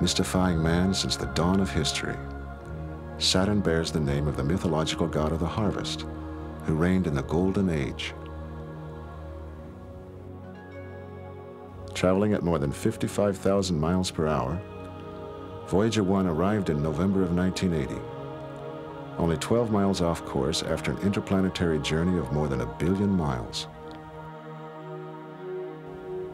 mystifying man since the dawn of history. Saturn bears the name of the mythological god of the harvest, who reigned in the Golden Age. Traveling at more than 55,000 miles per hour, Voyager 1 arrived in November of 1980, only 12 miles off course after an interplanetary journey of more than a billion miles.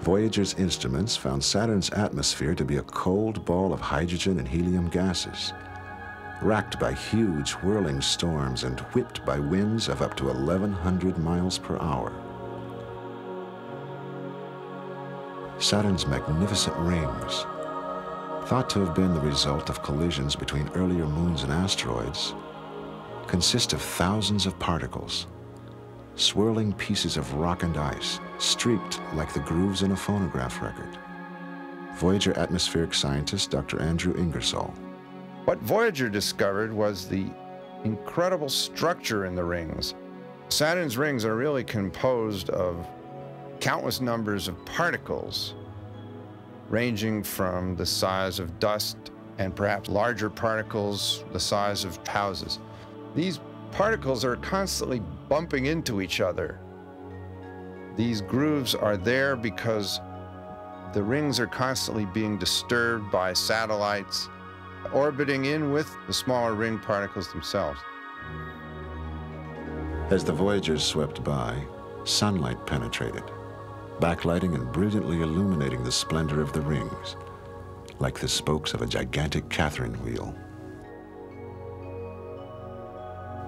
Voyager's instruments found Saturn's atmosphere to be a cold ball of hydrogen and helium gases, racked by huge whirling storms and whipped by winds of up to 1,100 miles per hour. Saturn's magnificent rings, thought to have been the result of collisions between earlier moons and asteroids, consist of thousands of particles, swirling pieces of rock and ice, streaked like the grooves in a phonograph record. Voyager atmospheric scientist Dr. Andrew Ingersoll. What Voyager discovered was the incredible structure in the rings. Saturn's rings are really composed of countless numbers of particles, ranging from the size of dust and perhaps larger particles the size of houses. These particles are constantly bumping into each other. These grooves are there because the rings are constantly being disturbed by satellites orbiting in with the smaller ring particles themselves. As the Voyagers swept by, sunlight penetrated, backlighting and brilliantly illuminating the splendor of the rings, like the spokes of a gigantic Catherine wheel.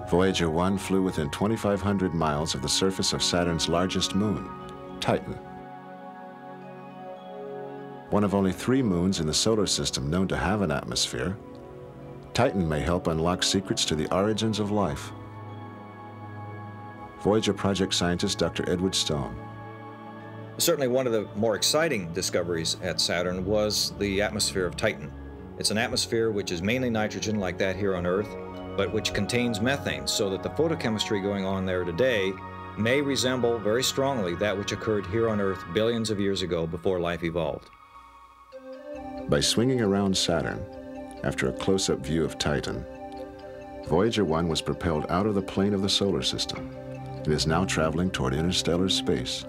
Voyager 1 flew within 2,500 miles of the surface of Saturn's largest moon, Titan. One of only three moons in the solar system known to have an atmosphere, Titan may help unlock secrets to the origins of life. Voyager project scientist Dr. Edward Stone. Certainly one of the more exciting discoveries at Saturn was the atmosphere of Titan. It's an atmosphere which is mainly nitrogen like that here on Earth, but which contains methane, so that the photochemistry going on there today may resemble very strongly that which occurred here on Earth billions of years ago before life evolved. By swinging around Saturn, after a close-up view of Titan, Voyager 1 was propelled out of the plane of the solar system and is now traveling toward interstellar space.